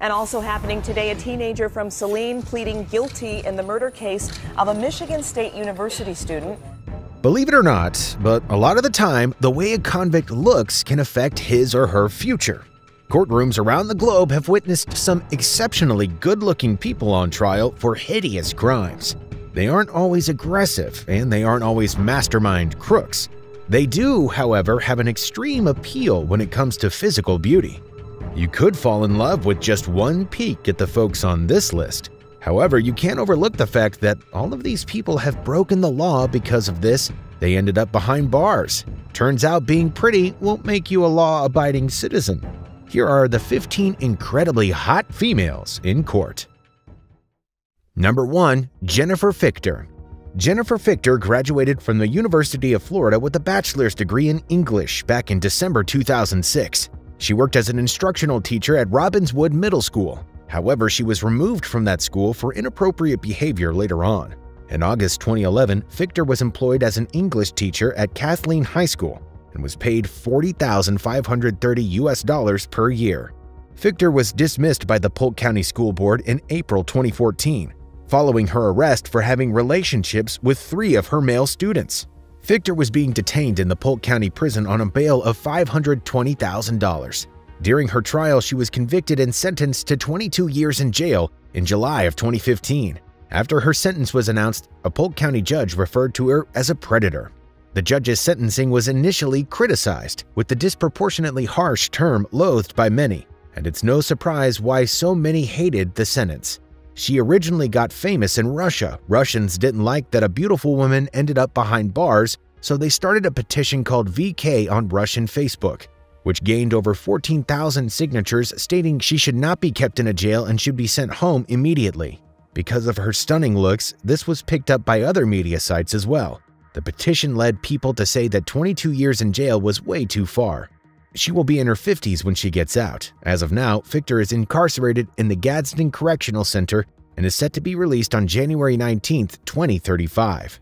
And also happening today, a teenager from Saline pleading guilty in the murder case of a Michigan State University student. Believe it or not, but a lot of the time, the way a convict looks can affect his or her future. Courtrooms around the globe have witnessed some exceptionally good looking people on trial for hideous crimes. They aren't always aggressive, and they aren't always mastermind crooks. They do, however, have an extreme appeal when it comes to physical beauty. You could fall in love with just one peek at the folks on this list. However, you can't overlook the fact that all of these people have broken the law because of this. They ended up behind bars. Turns out being pretty won't make you a law abiding citizen. Here are the 15 incredibly hot females in court. Number 1. Jennifer Fichter. Jennifer Fichter graduated from the University of Florida with a bachelor's degree in English back in December 2006. She worked as an instructional teacher at Robbinswood Middle School. However, she was removed from that school for inappropriate behavior later on. In August 2011, Fichter was employed as an English teacher at Kathleen High School and was paid 40,530 US dollars per year. Fichter was dismissed by the Polk County School Board in April 2014, following her arrest for having relationships with three of her male students. Fichter was being detained in the Polk County Prison on a bail of $520,000. During her trial, she was convicted and sentenced to 22 years in jail in July of 2015. After her sentence was announced, a Polk County judge referred to her as a predator. The judge's sentencing was initially criticized, with the disproportionately harsh term loathed by many, and it's no surprise why so many hated the sentence. She originally got famous in Russia. Russians didn't like that a beautiful woman ended up behind bars, so they started a petition called VK on Russian Facebook, which gained over 14,000 signatures stating she should not be kept in a jail and should be sent home immediately. Because of her stunning looks, this was picked up by other media sites as well. The petition led people to say that 22 years in jail was way too far. She will be in her 50s when she gets out. As of now, Fichter is incarcerated in the Gadsden Correctional Center and is set to be released on January 19, 2035.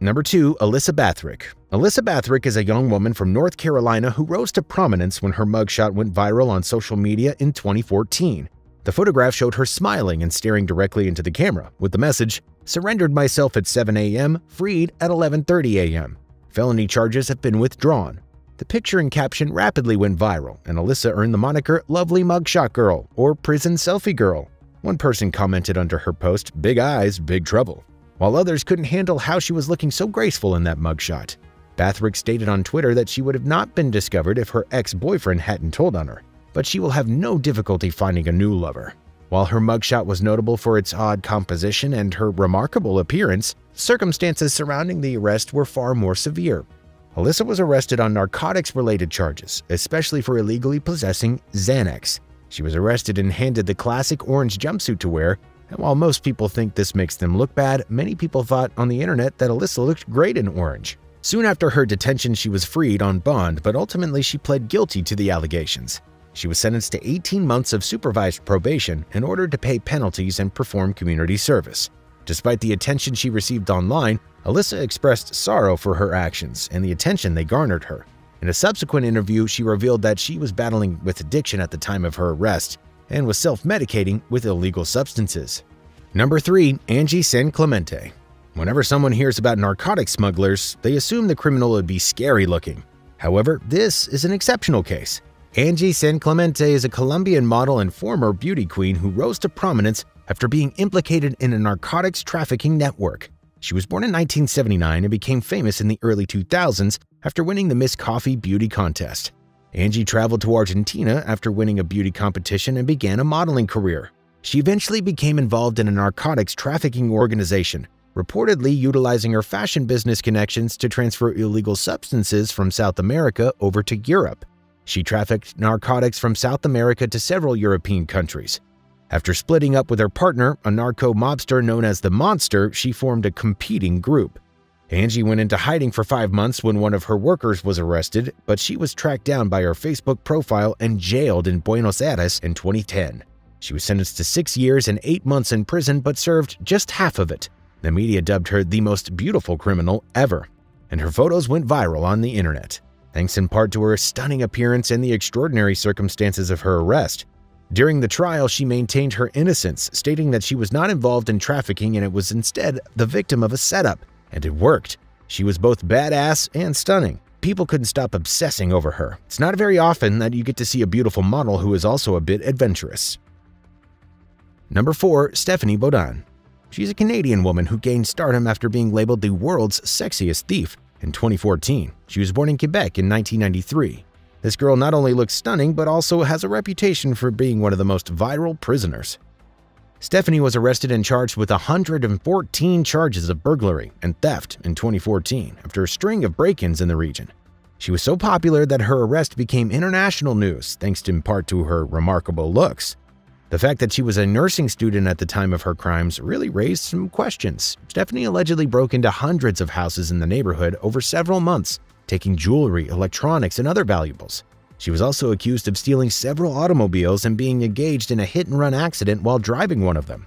Number 2. Alyssa Bathrick Alyssa Bathrick is a young woman from North Carolina who rose to prominence when her mugshot went viral on social media in 2014. The photograph showed her smiling and staring directly into the camera with the message, Surrendered myself at 7 a.m., freed at 11.30 a.m. Felony charges have been withdrawn. The picture and caption rapidly went viral, and Alyssa earned the moniker Lovely Mugshot Girl or Prison Selfie Girl. One person commented under her post, Big eyes, big trouble, while others couldn't handle how she was looking so graceful in that mugshot. Bathrick stated on Twitter that she would have not been discovered if her ex-boyfriend hadn't told on her, but she will have no difficulty finding a new lover. While her mugshot was notable for its odd composition and her remarkable appearance, circumstances surrounding the arrest were far more severe. Alyssa was arrested on narcotics-related charges, especially for illegally possessing Xanax. She was arrested and handed the classic orange jumpsuit to wear, and while most people think this makes them look bad, many people thought on the internet that Alyssa looked great in orange. Soon after her detention, she was freed on bond, but ultimately she pled guilty to the allegations. She was sentenced to 18 months of supervised probation in order to pay penalties and perform community service. Despite the attention she received online, Alyssa expressed sorrow for her actions and the attention they garnered her. In a subsequent interview, she revealed that she was battling with addiction at the time of her arrest and was self-medicating with illegal substances. Number 3. Angie San Clemente Whenever someone hears about narcotic smugglers, they assume the criminal would be scary looking. However, this is an exceptional case. Angie San Clemente is a Colombian model and former beauty queen who rose to prominence after being implicated in a narcotics trafficking network. She was born in 1979 and became famous in the early 2000s after winning the Miss Coffee Beauty Contest. Angie traveled to Argentina after winning a beauty competition and began a modeling career. She eventually became involved in a narcotics trafficking organization, reportedly utilizing her fashion business connections to transfer illegal substances from South America over to Europe. She trafficked narcotics from South America to several European countries. After splitting up with her partner, a narco mobster known as the Monster, she formed a competing group. Angie went into hiding for five months when one of her workers was arrested, but she was tracked down by her Facebook profile and jailed in Buenos Aires in 2010. She was sentenced to six years and eight months in prison but served just half of it. The media dubbed her the most beautiful criminal ever, and her photos went viral on the internet, thanks in part to her stunning appearance and the extraordinary circumstances of her arrest. During the trial, she maintained her innocence, stating that she was not involved in trafficking and it was instead the victim of a setup. And it worked. She was both badass and stunning. People couldn't stop obsessing over her. It's not very often that you get to see a beautiful model who is also a bit adventurous. Number 4. Stephanie Beaudin She's a Canadian woman who gained stardom after being labeled the world's sexiest thief in 2014. She was born in Quebec in 1993. This girl not only looks stunning, but also has a reputation for being one of the most viral prisoners. Stephanie was arrested and charged with 114 charges of burglary and theft in 2014 after a string of break-ins in the region. She was so popular that her arrest became international news thanks in part to her remarkable looks. The fact that she was a nursing student at the time of her crimes really raised some questions. Stephanie allegedly broke into hundreds of houses in the neighborhood over several months, taking jewelry, electronics, and other valuables. She was also accused of stealing several automobiles and being engaged in a hit-and-run accident while driving one of them.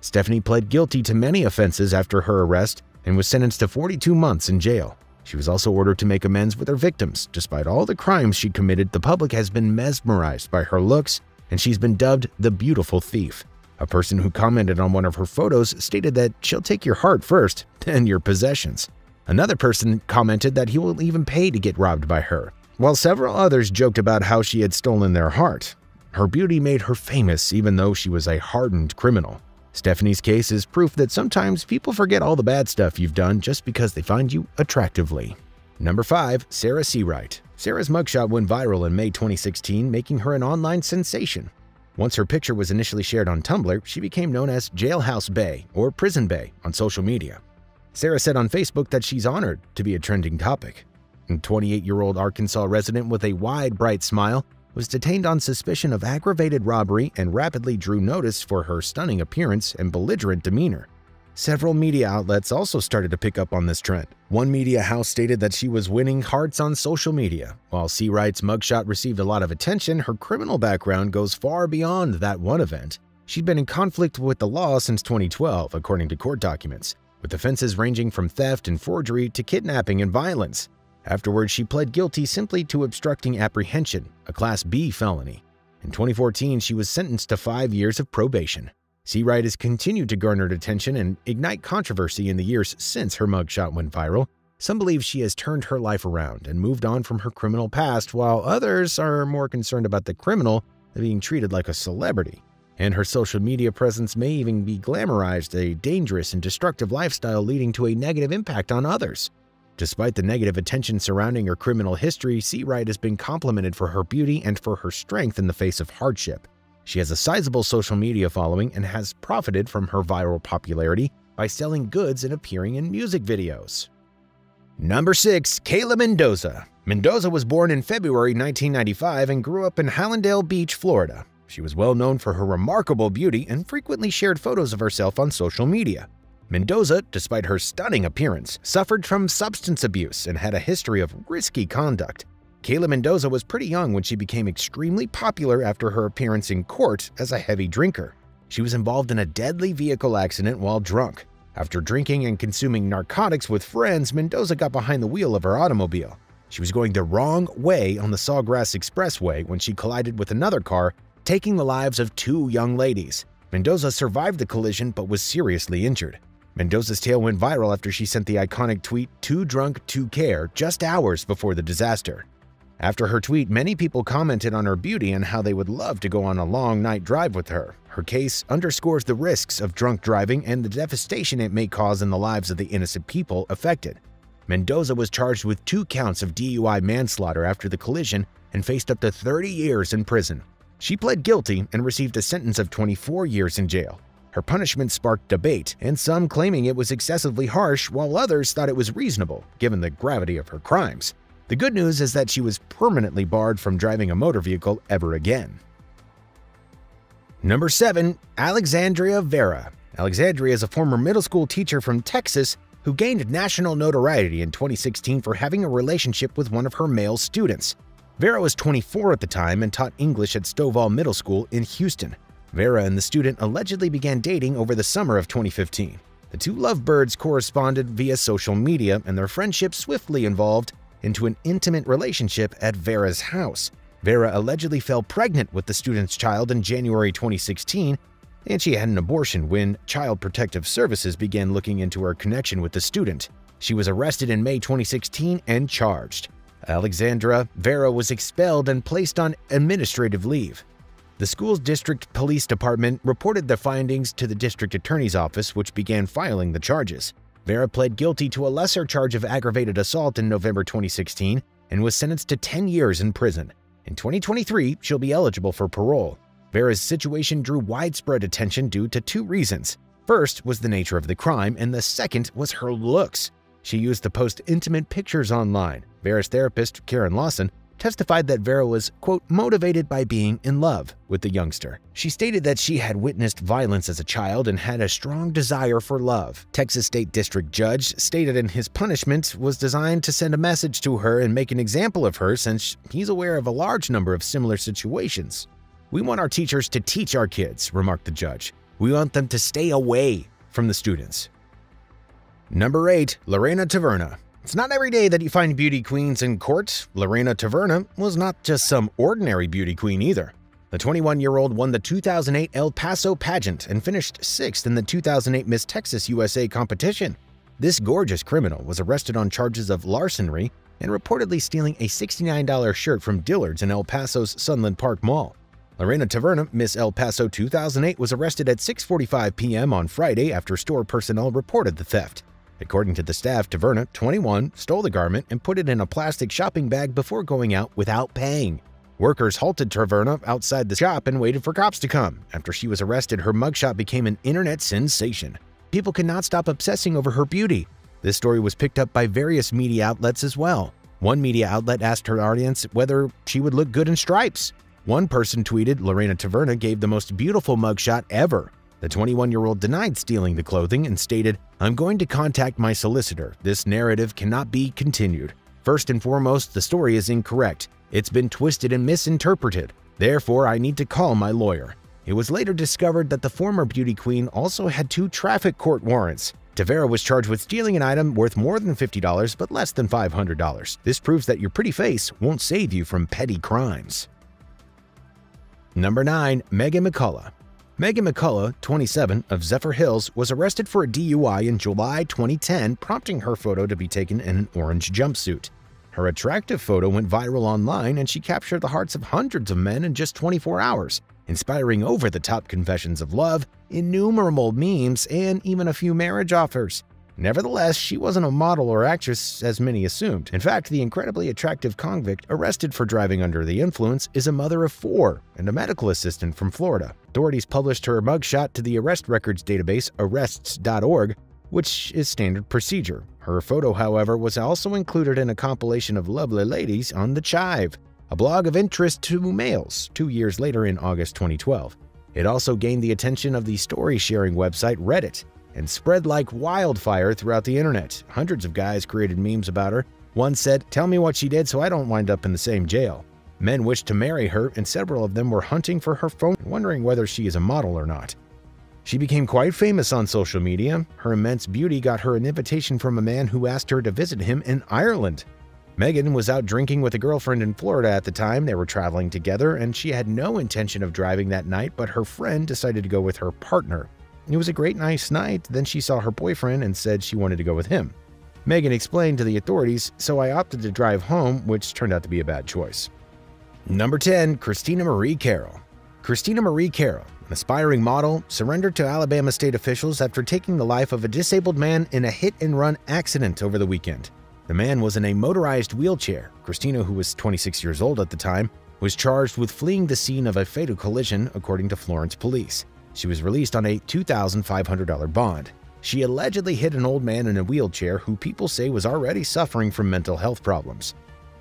Stephanie pled guilty to many offenses after her arrest and was sentenced to 42 months in jail. She was also ordered to make amends with her victims. Despite all the crimes she committed, the public has been mesmerized by her looks and she's been dubbed the Beautiful Thief. A person who commented on one of her photos stated that she'll take your heart first, then your possessions. Another person commented that he will even pay to get robbed by her, while several others joked about how she had stolen their heart. Her beauty made her famous even though she was a hardened criminal. Stephanie's case is proof that sometimes people forget all the bad stuff you've done just because they find you attractively. Number 5. Sarah Seawright Sarah's mugshot went viral in May 2016, making her an online sensation. Once her picture was initially shared on Tumblr, she became known as Jailhouse Bay or Prison Bay on social media. Sarah said on Facebook that she's honored to be a trending topic. A 28-year-old Arkansas resident with a wide, bright smile was detained on suspicion of aggravated robbery and rapidly drew notice for her stunning appearance and belligerent demeanor. Several media outlets also started to pick up on this trend. One media house stated that she was winning hearts on social media. While Seawright's mugshot received a lot of attention, her criminal background goes far beyond that one event. She'd been in conflict with the law since 2012, according to court documents, with offenses ranging from theft and forgery to kidnapping and violence. Afterwards, she pled guilty simply to obstructing apprehension, a Class B felony. In 2014, she was sentenced to five years of probation. Seawright has continued to garner attention and ignite controversy in the years since her mugshot went viral. Some believe she has turned her life around and moved on from her criminal past, while others are more concerned about the criminal than being treated like a celebrity. And her social media presence may even be glamorized a dangerous and destructive lifestyle leading to a negative impact on others. Despite the negative attention surrounding her criminal history, Seawright has been complimented for her beauty and for her strength in the face of hardship. She has a sizable social media following and has profited from her viral popularity by selling goods and appearing in music videos. Number 6. Kayla Mendoza Mendoza was born in February 1995 and grew up in Hallandale Beach, Florida. She was well known for her remarkable beauty and frequently shared photos of herself on social media. Mendoza, despite her stunning appearance, suffered from substance abuse and had a history of risky conduct. Kayla Mendoza was pretty young when she became extremely popular after her appearance in court as a heavy drinker. She was involved in a deadly vehicle accident while drunk. After drinking and consuming narcotics with friends, Mendoza got behind the wheel of her automobile. She was going the wrong way on the Sawgrass Expressway when she collided with another car, taking the lives of two young ladies. Mendoza survived the collision but was seriously injured. Mendoza's tale went viral after she sent the iconic tweet, Too Drunk to Care, just hours before the disaster. After her tweet, many people commented on her beauty and how they would love to go on a long night drive with her. Her case underscores the risks of drunk driving and the devastation it may cause in the lives of the innocent people affected. Mendoza was charged with two counts of DUI manslaughter after the collision and faced up to 30 years in prison. She pled guilty and received a sentence of 24 years in jail. Her punishment sparked debate, and some claiming it was excessively harsh, while others thought it was reasonable, given the gravity of her crimes. The good news is that she was permanently barred from driving a motor vehicle ever again. Number 7. Alexandria Vera Alexandria is a former middle school teacher from Texas who gained national notoriety in 2016 for having a relationship with one of her male students. Vera was 24 at the time and taught English at Stovall Middle School in Houston. Vera and the student allegedly began dating over the summer of 2015. The two lovebirds corresponded via social media, and their friendship swiftly evolved into an intimate relationship at Vera's house. Vera allegedly fell pregnant with the student's child in January 2016, and she had an abortion when Child Protective Services began looking into her connection with the student. She was arrested in May 2016 and charged. Alexandra Vera was expelled and placed on administrative leave. The school's district police department reported the findings to the district attorney's office, which began filing the charges. Vera pled guilty to a lesser charge of aggravated assault in November 2016 and was sentenced to 10 years in prison. In 2023, she'll be eligible for parole. Vera's situation drew widespread attention due to two reasons. First was the nature of the crime, and the second was her looks. She used to post intimate pictures online. Vera's therapist, Karen Lawson, testified that Vera was, quote, motivated by being in love with the youngster. She stated that she had witnessed violence as a child and had a strong desire for love. Texas State District Judge stated in his punishment was designed to send a message to her and make an example of her since he's aware of a large number of similar situations. We want our teachers to teach our kids, remarked the judge. We want them to stay away from the students. Number 8. Lorena Taverna it's not every day that you find beauty queens in court. Lorena Taverna was not just some ordinary beauty queen either. The 21-year-old won the 2008 El Paso pageant and finished sixth in the 2008 Miss Texas USA competition. This gorgeous criminal was arrested on charges of larceny and reportedly stealing a $69 shirt from Dillard's in El Paso's Sunland Park Mall. Lorena Taverna, Miss El Paso 2008, was arrested at 6.45 p.m. on Friday after store personnel reported the theft. According to the staff, Taverna, 21, stole the garment and put it in a plastic shopping bag before going out without paying. Workers halted Taverna outside the shop and waited for cops to come. After she was arrested, her mugshot became an internet sensation. People could not stop obsessing over her beauty. This story was picked up by various media outlets as well. One media outlet asked her audience whether she would look good in stripes. One person tweeted Lorena Taverna gave the most beautiful mugshot ever. The 21 year old denied stealing the clothing and stated, I'm going to contact my solicitor. This narrative cannot be continued. First and foremost, the story is incorrect. It's been twisted and misinterpreted. Therefore, I need to call my lawyer. It was later discovered that the former beauty queen also had two traffic court warrants. Tavera was charged with stealing an item worth more than $50 but less than $500. This proves that your pretty face won't save you from petty crimes. Number 9. Megan McCullough Megan McCullough, 27, of Zephyrhills, was arrested for a DUI in July 2010, prompting her photo to be taken in an orange jumpsuit. Her attractive photo went viral online and she captured the hearts of hundreds of men in just 24 hours, inspiring over the top confessions of love, innumerable memes, and even a few marriage offers. Nevertheless, she wasn't a model or actress as many assumed. In fact, the incredibly attractive convict arrested for driving under the influence is a mother of four and a medical assistant from Florida. Authorities published her mugshot to the arrest records database arrests.org, which is standard procedure. Her photo, however, was also included in a compilation of lovely ladies on The Chive, a blog of interest to males, two years later in August 2012. It also gained the attention of the story sharing website Reddit, and spread like wildfire throughout the internet. Hundreds of guys created memes about her. One said, Tell me what she did so I don't wind up in the same jail. Men wished to marry her, and several of them were hunting for her phone, wondering whether she is a model or not. She became quite famous on social media. Her immense beauty got her an invitation from a man who asked her to visit him in Ireland. Megan was out drinking with a girlfriend in Florida at the time. They were traveling together, and she had no intention of driving that night, but her friend decided to go with her partner. It was a great nice night, then she saw her boyfriend and said she wanted to go with him. Megan explained to the authorities, so I opted to drive home, which turned out to be a bad choice. Number 10. Christina Marie Carroll Christina Marie Carroll, an aspiring model, surrendered to Alabama state officials after taking the life of a disabled man in a hit-and-run accident over the weekend. The man was in a motorized wheelchair. Christina, who was 26 years old at the time, was charged with fleeing the scene of a fatal collision, according to Florence police. She was released on a $2,500 bond. She allegedly hit an old man in a wheelchair who people say was already suffering from mental health problems.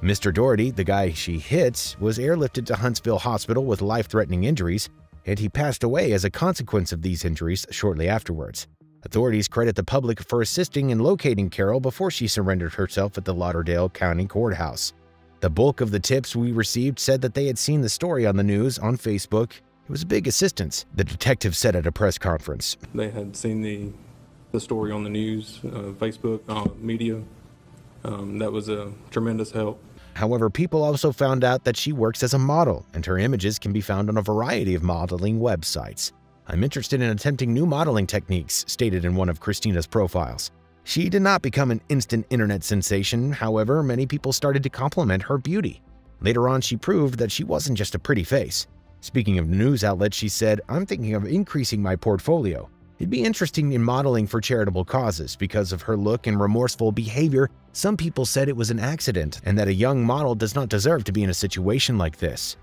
Mr. Doherty, the guy she hit, was airlifted to Huntsville Hospital with life-threatening injuries, and he passed away as a consequence of these injuries shortly afterwards. Authorities credit the public for assisting in locating Carroll before she surrendered herself at the Lauderdale County Courthouse. The bulk of the tips we received said that they had seen the story on the news, on Facebook, it was a big assistance, the detective said at a press conference. They had seen the, the story on the news, uh, Facebook, uh, media. Um, that was a tremendous help. However, people also found out that she works as a model, and her images can be found on a variety of modeling websites. I'm interested in attempting new modeling techniques, stated in one of Christina's profiles. She did not become an instant internet sensation, however, many people started to compliment her beauty. Later on, she proved that she wasn't just a pretty face. Speaking of news outlets, she said, I'm thinking of increasing my portfolio. It'd be interesting in modeling for charitable causes because of her look and remorseful behavior. Some people said it was an accident and that a young model does not deserve to be in a situation like this.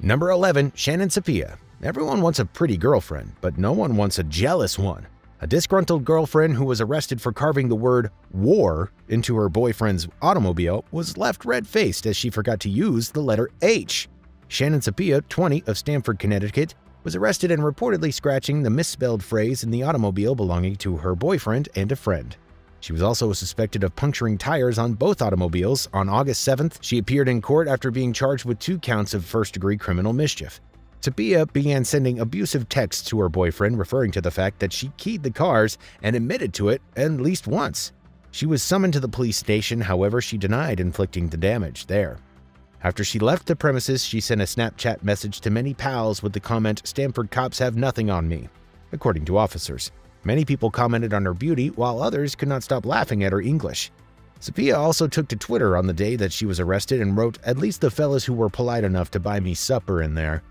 Number 11. Shannon Sapia Everyone wants a pretty girlfriend, but no one wants a jealous one. A disgruntled girlfriend who was arrested for carving the word war into her boyfriend's automobile was left red-faced as she forgot to use the letter H. Shannon Sapia, 20, of Stamford, Connecticut, was arrested and reportedly scratching the misspelled phrase in the automobile belonging to her boyfriend and a friend. She was also suspected of puncturing tires on both automobiles. On August 7th, she appeared in court after being charged with two counts of first-degree criminal mischief. Sapia began sending abusive texts to her boyfriend referring to the fact that she keyed the cars and admitted to it at least once. She was summoned to the police station, however, she denied inflicting the damage there. After she left the premises, she sent a Snapchat message to many pals with the comment, Stamford cops have nothing on me, according to officers. Many people commented on her beauty, while others could not stop laughing at her English. Sapia also took to Twitter on the day that she was arrested and wrote, At least the fellas who were polite enough to buy me supper in there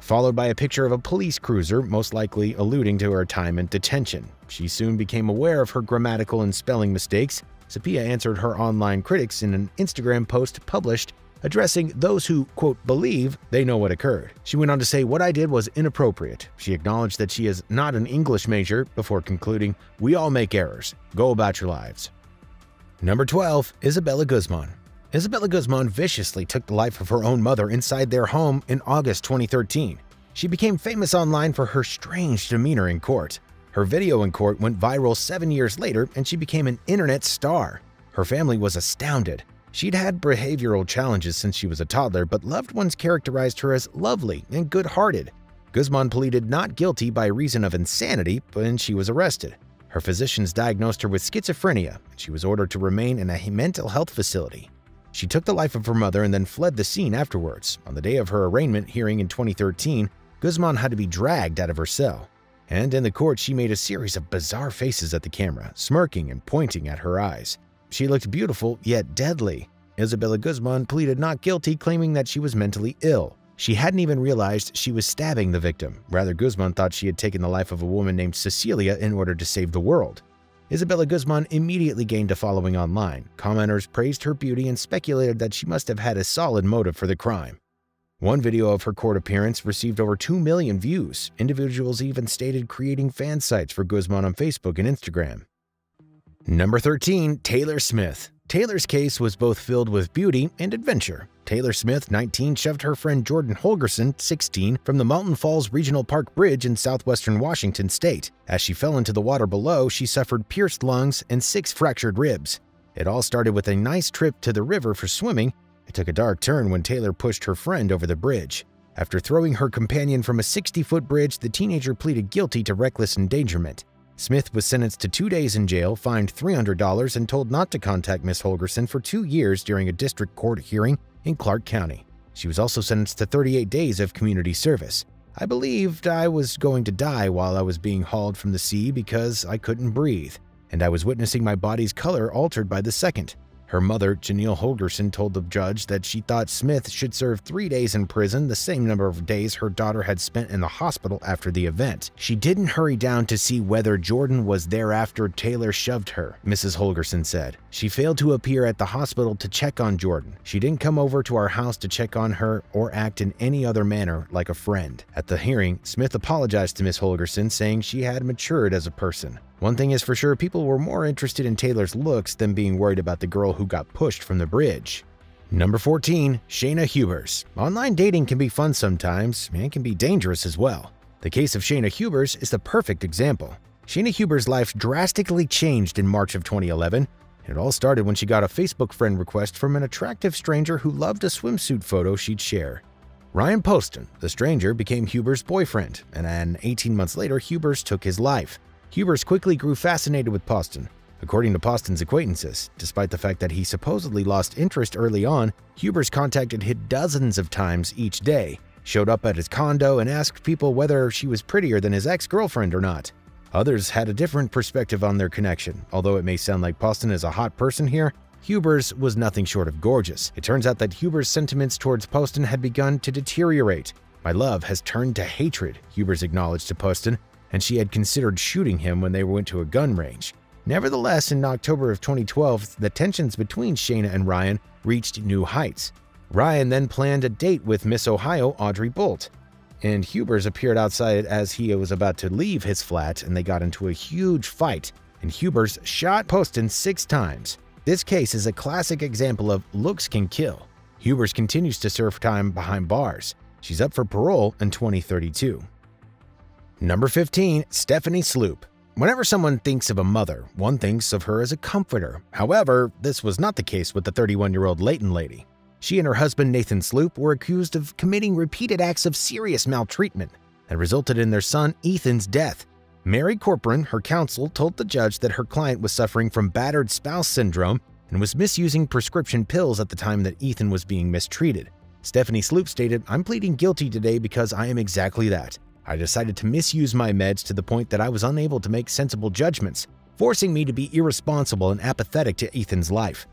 followed by a picture of a police cruiser, most likely alluding to her time in detention. She soon became aware of her grammatical and spelling mistakes. Sapia answered her online critics in an Instagram post published addressing those who, quote, believe they know what occurred. She went on to say, What I did was inappropriate. She acknowledged that she is not an English major before concluding, We all make errors. Go about your lives. Number 12. Isabella Guzman Isabella Guzman viciously took the life of her own mother inside their home in August 2013. She became famous online for her strange demeanor in court. Her video in court went viral seven years later and she became an internet star. Her family was astounded. She'd had behavioral challenges since she was a toddler, but loved ones characterized her as lovely and good-hearted. Guzman pleaded not guilty by reason of insanity when she was arrested. Her physicians diagnosed her with schizophrenia, and she was ordered to remain in a mental health facility. She took the life of her mother and then fled the scene afterwards. On the day of her arraignment hearing in 2013, Guzman had to be dragged out of her cell. And in the court, she made a series of bizarre faces at the camera, smirking and pointing at her eyes. She looked beautiful, yet deadly. Isabella Guzman pleaded not guilty, claiming that she was mentally ill. She hadn't even realized she was stabbing the victim. Rather, Guzman thought she had taken the life of a woman named Cecilia in order to save the world. Isabella Guzman immediately gained a following online. Commenters praised her beauty and speculated that she must have had a solid motive for the crime. One video of her court appearance received over 2 million views. Individuals even stated creating fan sites for Guzman on Facebook and Instagram. Number 13. Taylor Smith Taylor's case was both filled with beauty and adventure. Taylor Smith, 19, shoved her friend Jordan Holgerson, 16, from the Moulton Falls Regional Park Bridge in southwestern Washington state. As she fell into the water below, she suffered pierced lungs and six fractured ribs. It all started with a nice trip to the river for swimming. It took a dark turn when Taylor pushed her friend over the bridge. After throwing her companion from a 60-foot bridge, the teenager pleaded guilty to reckless endangerment. Smith was sentenced to two days in jail, fined $300, and told not to contact Miss Holgerson for two years during a district court hearing in Clark County. She was also sentenced to 38 days of community service. I believed I was going to die while I was being hauled from the sea because I couldn't breathe, and I was witnessing my body's color altered by the second. Her mother, Janelle Holgerson, told the judge that she thought Smith should serve three days in prison, the same number of days her daughter had spent in the hospital after the event. She didn't hurry down to see whether Jordan was there after Taylor shoved her, Mrs. Holgerson said. She failed to appear at the hospital to check on Jordan. She didn't come over to our house to check on her or act in any other manner like a friend. At the hearing, Smith apologized to Miss Holgerson, saying she had matured as a person. One thing is for sure, people were more interested in Taylor's looks than being worried about the girl who got pushed from the bridge. Number 14. Shayna Hubers Online dating can be fun sometimes and can be dangerous as well. The case of Shayna Hubers is the perfect example. Shayna Hubers' life drastically changed in March of 2011. It all started when she got a Facebook friend request from an attractive stranger who loved a swimsuit photo she'd share. Ryan Poston, the stranger, became Hubers' boyfriend, and 18 months later, Hubers took his life. Hubers quickly grew fascinated with Poston. According to Poston's acquaintances, despite the fact that he supposedly lost interest early on, Hubers contacted him dozens of times each day, showed up at his condo, and asked people whether she was prettier than his ex-girlfriend or not. Others had a different perspective on their connection. Although it may sound like Poston is a hot person here, Hubers was nothing short of gorgeous. It turns out that Hubers' sentiments towards Poston had begun to deteriorate. My love has turned to hatred, Hubers acknowledged to Poston, and she had considered shooting him when they went to a gun range. Nevertheless, in October of 2012, the tensions between Shayna and Ryan reached new heights. Ryan then planned a date with Miss Ohio Audrey Bolt, and Hubers appeared outside as he was about to leave his flat and they got into a huge fight, and Hubers shot Poston six times. This case is a classic example of looks can kill. Hubers continues to serve time behind bars. She's up for parole in 2032. Number 15. Stephanie Sloop Whenever someone thinks of a mother, one thinks of her as a comforter. However, this was not the case with the 31-year-old Layton lady. She and her husband Nathan Sloop were accused of committing repeated acts of serious maltreatment that resulted in their son Ethan's death. Mary Corcoran, her counsel, told the judge that her client was suffering from battered spouse syndrome and was misusing prescription pills at the time that Ethan was being mistreated. Stephanie Sloop stated, I'm pleading guilty today because I am exactly that. I decided to misuse my meds to the point that I was unable to make sensible judgments, forcing me to be irresponsible and apathetic to Ethan's life.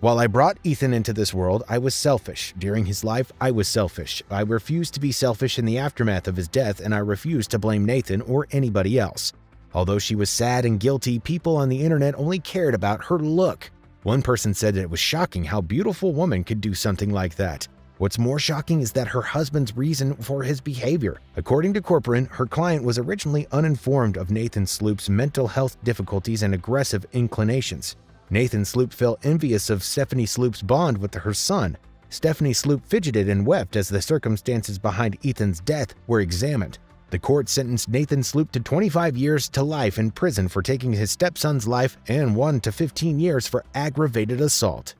While I brought Ethan into this world, I was selfish. During his life, I was selfish. I refused to be selfish in the aftermath of his death, and I refused to blame Nathan or anybody else. Although she was sad and guilty, people on the internet only cared about her look. One person said that it was shocking how beautiful woman could do something like that. What's more shocking is that her husband's reason for his behavior. According to Corcoran, her client was originally uninformed of Nathan Sloop's mental health difficulties and aggressive inclinations. Nathan Sloop felt envious of Stephanie Sloop's bond with her son. Stephanie Sloop fidgeted and wept as the circumstances behind Ethan's death were examined. The court sentenced Nathan Sloop to 25 years to life in prison for taking his stepson's life and 1 to 15 years for aggravated assault.